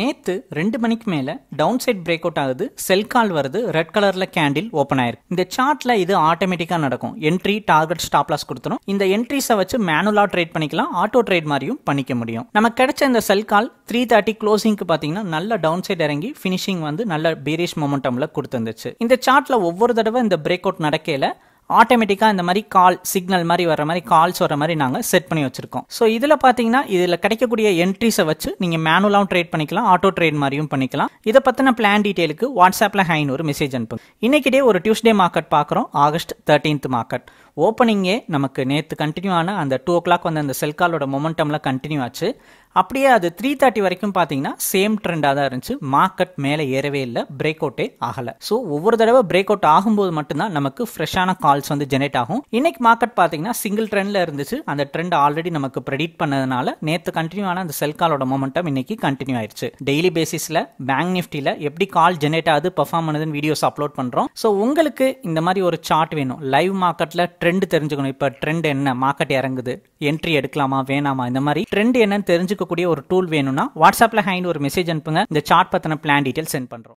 நேற்று ரெண்டு மணிக்கு மேலே டவுன் சைட் பிரேக் அவுட் ஆகுது செல் கால் வருது ரெட் கலரில் கேண்டில் ஓப்பன் ஆயிருக்கு. இந்த சார்ட்டில் இது ஆட்டோமேட்டிக்காக நடக்கும். என்ட்ரி டார்கெட் ஸ்டாப் லாஸ் கொடுத்துரும். இந்த என்ட்ரிஸை வச்சு மேனுவலாக ட்ரேட் பண்ணிக்கலாம். ஆட்டோ ட்ரேட் மாதிரியும் பண்ணிக்க முடியும். நமக்கு கிடைச்ச இந்த செல் கால் த்ரீ தேர்ட்டி க்ளோசிங்க்கு பார்த்தீங்கன்னா நல்ல டவுன் சைட் இறங்கி ஃபினிஷிங் வந்து நல்ல பீரிஷ் மொமெண்டமில் கொடுத்துருந்துச்சு. இந்த சார்ட்டில் ஒவ்வொரு தடவை இந்த பிரேக் அவுட் நடக்கையில் ஆட்டோமேட்டிக்காக இந்த மாதிரி கால் சிக்னல் மாதிரி வர மாதிரி கால்ஸ் வர மாதிரி நாங்கள் செட் பண்ணி வச்சுருக்கோம். ஸோ இதில் பார்த்தீங்கன்னா இதில் கிடைக்கக்கூடிய என்ட்ரிஸை வச்சு நீங்கள் மேனுவலாகவும் ட்ரேட் பண்ணிக்கலாம் ஆட்டோ ட்ரேட் மாதிரியும் பண்ணிக்கலாம். இதை பற்றின பிளான் டீட்டெயிலுக்கு வாட்ஸ்அப்பில் ஹைன் ஒரு மெசேஜ் அனுப்புங்க. இன்னைக்கிட்டே ஒரு டியூஸ்டே மார்க்கெட் பார்க்குறோம் ஆகஸ்ட் தேர்ட்டீன்த் மார்க்கெட் ஓப்பனிங்கே நமக்கு நேற்று கண்டினியூ ஆன அந்த டூ ஓ கிளாக் வந்து அந்த செல்காலோட மொமெண்டமில் கண்டினியூ ஆச்சு. அப்படியே அது த்ரீ தேர்ட்டி வரைக்கும் பார்த்தீங்கன்னா சேம் ட்ரெண்டாக தான் இருந்துச்சு. மார்க்கெட் மேலே ஏறவே இல்லை. பிரேக் அவுட்டே ஆகலை. ஸோ ஒவ்வொரு தடவை பிரேக் அவுட் ஆகும்போது மட்டும்தான் நமக்கு ஃப்ரெஷ்ஷான கால்ஸ் வந்து ஜெனரேட் ஆகும். இன்னைக்கு மார்க்கெட் பார்த்தீங்கன்னா சிங்கிள் ட்ரெண்டில் இருந்துச்சு. அந்த ட்ரெண்ட் ஆல்ரெடி நமக்கு ப்ரெடிட் பண்ணதுனால நேற்று கண்டினியூ ஆன அந்த செல் காலோட மொமெண்டம் இன்னைக்கு கண்டினியூ ஆயிடுச்சு டெய்லி பேசிஸில் பேங்க் நிஃப்டியில் எப்படி கால் ஜெனரேட் ஆகுது பர்ஃபார்ம் பண்ணுதுன்னு வீடியோஸ் அப்லோட் பண்ணுறோம் ஸோ உங்களுக்கு இந்த மாதிரி ஒரு சார்ட் வேணும். லைவ் மார்க்கெட்டில் ட்ரெண்ட் தெரிஞ்சுக்கணும். இப்போ ட்ரெண்ட் என்ன? மார்க்கெட் இறங்குது. என்ட்ரி எடுக்கலாமா? வேணாமா? இந்த மாதிரி ட்ரெண்ட் என்னன்னு இருக்கக்கூடிய ஒரு டூல் வேணும்னா வாட்ஸ்அப்பில் ஹைண்ட் ஒரு மெசேஜ் அனுப்புங்க. இந்த சார்ட் பற்றின பிளான் டீட்டெயில் சென்ட் பண்ணுறோம்